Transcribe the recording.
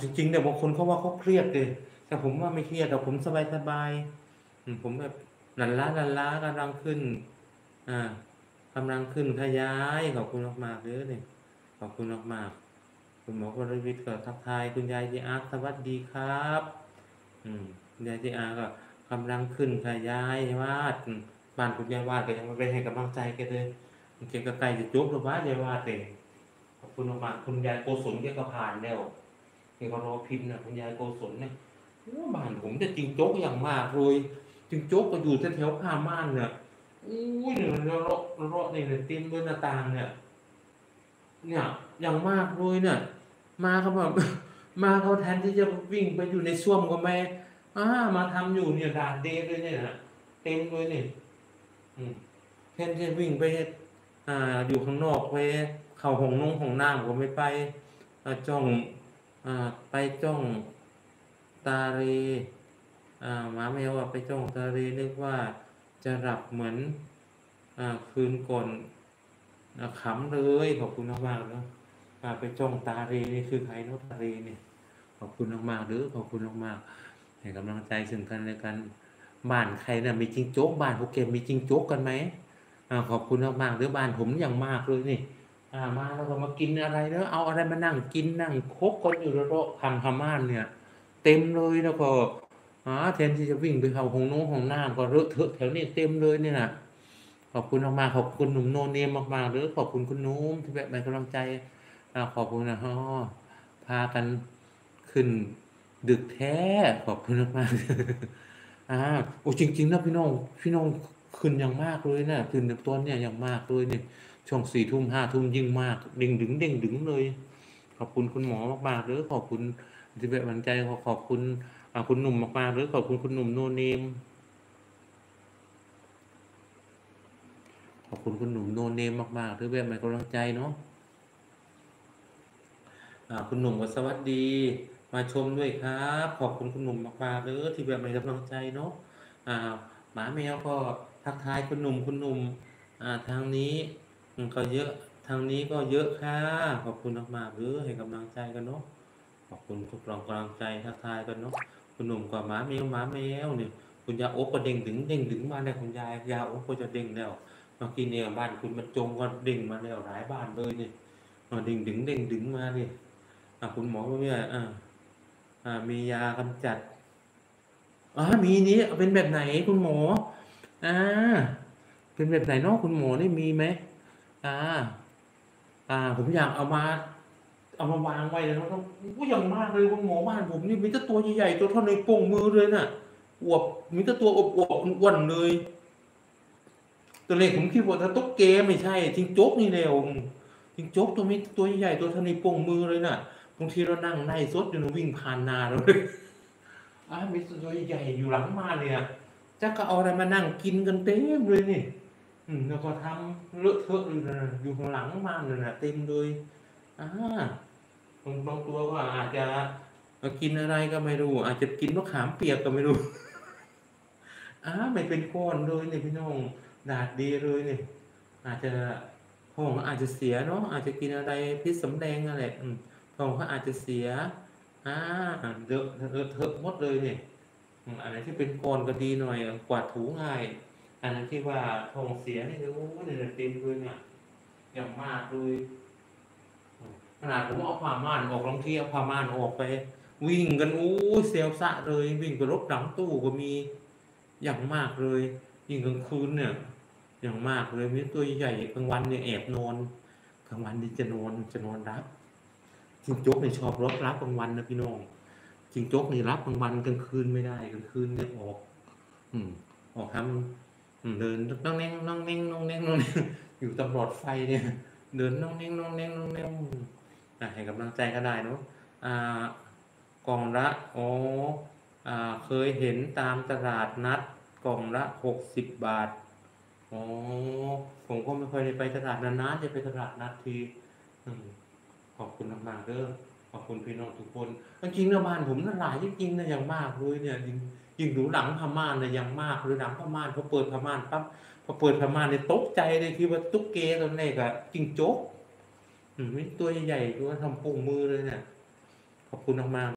จริงๆเนี่ยบางคนเขาว่าเขาเครียดเลย แต่ผมว่าไม่เครียดแต่ผมสบายๆอืมผมแบบหลันล้าหลันล้ากำลังขึ้น อ่ากำลังขึ้นขยายขอบคุณมากๆเลยเนี่ยขอบคุณมากๆคุณหมอกรวิทย์ก็ทักทายคุณยายจีอาร์สวัสดีครับ อืมคุณยายจีอาร์ก็กำลังขึ้นขยายวาดบ้านคุณยายวาดก็ยังไม่ไปให้กำลังใจแกเลยเกก็ใกล้จะจบแล้วว่ายายวาดเองขอบคุณมากๆคุณยายโกศลแกก็ผ่านแล้ว เกี่ยวกับรอพินนะคุณยายโกศลเนี่ยบ้านผมจะจริงโจ๊กอย่างมากเลยจริงโจ๊กก็อยู่แถวๆผ้าม่านเนี่ยอุ้ยเนี่ยเราเราเราเนี่ยเต็มด้วยหน้าต่างเนี่ย เนี่ยอย่างมากเลยเนี่ย มาเขาแบบมาเขาแทนที่จะวิ่งไปอยู่ในส้วมก็ไม่อ่ามาทำอยู่เนี่ยด่านเดย์เลยเนี่ยเต็มเลยเนี่ยอืมแทนที่จะวิ่งไปอ่าอยู่ข้างนอกไปเข้าหงนงห้องน้ำก็ไม่ไปอ่าจ้อง ไปจ้องตาเรอ่าหมาแมวไปจ้องตาเรนึกว่าจะหลับเหมือนอคืนก่อนอขำเลยขอบคุณมากๆนะไปจ้องตาเรนี่คือใครนาะตาเรเนี่ยขอบคุณมากๆเด้อขอบคุณมากๆให้กำลังใจซึ่งกันและกันบ้านใครน่ะมีจริงโจ๊กบ้านพวกเกมมีจริงโจ๊กกันไหมอขอบคุณมากๆเด้อบ้านผมอย่างมากเลยนี่ อ่ามาแล้วก็มากินอะไรเนอะเอาอะไรมานั่งกินนั่งคบคนอยู่แล้วก็พังพม่านเนี่ย เต็มเลยแล้วก็อ่าแทนที่จะวิ่งไปเข้าห้องน้องห้องน้ำก็เลอะเทอะแถวนี้เต็มเลยเนี่ยนะขอบคุณมากๆขอบคุณหนุ่มโนเนียมมากๆเลยขอบคุณคุณนุ่มที่แบบให้กำลังใจอ่าขอบคุณนะฮะพากันขึ้นดึกแท้ขอบคุณมากๆอ่าโอ้จริงๆนะพี่น้องพี่น้อง ขึ้นอย่างมากเลยนะขึ้นต้นเนี่ยอย่างมากเลยเนี่ยช่วงสี่ทุ่มห้าทุ่มยิ่งมากเด้งดึงเด้งดึงเลย ขอบคุณคุณหมอมากๆเลยขอบคุณที่แบบหันใจขอขอบคุณคุณหนุ่มมากๆเลยขอบคุณคุณหนุ่มโนเนมขอบคุณคุณหนุ่มโนเนมมากๆที่แบบให้กำลังใจเนาะคุณหนุ่มก็สวัสดี มาชมด้วยครับ ขอบคุณคุณหนุ่มมากๆเลยที่แบบให้กำลังใจเนาะหมาแมวก็ ทักทายคุณหนุ่มคุณหนุ่มอ่าทางนี้ก็เยอะทางนี้ก็เยอะค่ะขอบคุณมากๆเลยให้กำลังใจกันเนาะขอบคุณทุกกำลังใจทักทายกันเนาะคุณหนุ่มกับหมาแมวหมาแมวเนี่ยคุณยาโอ๊กก็เด้งดึงเด้งดึงมาแล้วคุณยายยาโอ๊กก็จะเด้งแล้วเมื่อกี้เนี่ยบ้านคุณบรรจงก็เด้งมาแล้วหลายบ้านเลยเนี่ยมาเด้งดึงเด้งดึงมาเนี่ยคุณหมอก็เนี่ยอ่าอ่ามียากำจัดอ๋อมีนี้เป็นแบบไหนคุณหมอ อ่า เป็นแบบไหนเนาะคุณหมอนี่มีไหมอ่า อ่า ผมอยากเอามา เอามาวางไว้แล้วก็ก็ยังมากเลยคุณหมอบ้านผมนี่มีแต่ตัวใหญ่ๆตัวเท่าในโป้งมือเลยน่ะอวบมีแต่ตัวอวบๆอ้วนๆเลย ตัวเล็กผมคิดว่าถ้าตุ๊กเกไม่ใช่จริงโจ๊กนี่เร็วจริงโจ๊กตัวมีตัวใหญ่ๆตัวเท่าในโป้งมือเลยน่ะบางทีเรานั่งในซดอยู่นะวิ่งผ่านนาเราเลยอ่ามีตัวใหญ่ๆอยู่หลังมานเนี่ย จะก็เอาอะไรมานั่งกินกันเต็มเลยนี่แล้วก็ทำเลอะเทอะเลยนะอยู่ข้างหลังบ้านเลยนะเต็มเลยอ่าบางบางตัวก็อาจจะกินอะไรก็ไม่รู้ อาจจะกินมะขามเปียกก็ไม่รู้อ่าไม่เป็นก้อนเลยเนี่ยพี่น้องดาดดีเลยเนี่ยอาจจะท้องอาจจะเสียเนาะอาจจะกินอะไรพิษสำแดงอะไรอืมท้องเขาอาจจะเสียอ่าเลอะเลอะเทอะหมดเลยเนี่ย อันไหนที่เป็นก้อนก็ดีหน่อยกวาดถูง่ายอันนั้นที่ว่าทองเสียนี่คือโอ้ยเนี่ยเต็มเลยเนี่ยอย่างมากเลยขนาดผมเอาผ้าม่านออกลองเที่ยวผ้าม่านออกไป วิ่งกันอู้ยเซลสะเลย วิ่งไปรถหลังตู้ก็มีอย่างมากเลย ยิ่งกลางคืนเนี่ย อย่างมากเลยมีตัวใหญ่กลางวันเนี่ยแอบนอนกลางวันนี่จะนอนจะนอนรับจิงจกเนี่ยชอบรถรับกลางวันนะพี่น้อง จิงโจ๊กนี่รับกลางวันกลางคืนไม่ได้กลางคืนเนี่ยออก อืม ออกทำเดินน้องเน่งน้องเน่งน้องเน่งน้องเน่งอยู่ตำรวจไฟเนี่ย เดินน้องเน่งน้องเน่งน้องเน่งอะให้กำลังใจก็ได้เนาะอ่ากล่องละอ๋ออ่าเคยเห็นตามตลาดนัด กล่องละหกสิบบาทอ๋อผมก็ไม่ค่อยได้ไปตลาดนานๆจะไปตลาดนัดทีอืมขอบคุณมากๆเด้อ ขอบคุณพี่น้องทุกคนจริงๆนะบ้านผมน่าหลายจริงๆนะอย่างมากเลยเนี่ยยิ่งยิ่งดูหลังพม่านเนี่ยยังมากหรือหลังพม่านพอเปิดพม่านปั๊บพอเปิดพม่านเนี่ยตกใจเลยคิดว่าตุ๊กเกตัวแรกอะจิงโจ๊กอืมตัวใหญ่ๆตัวทำโป่งมือเลยเนี่ยขอบคุณมากๆ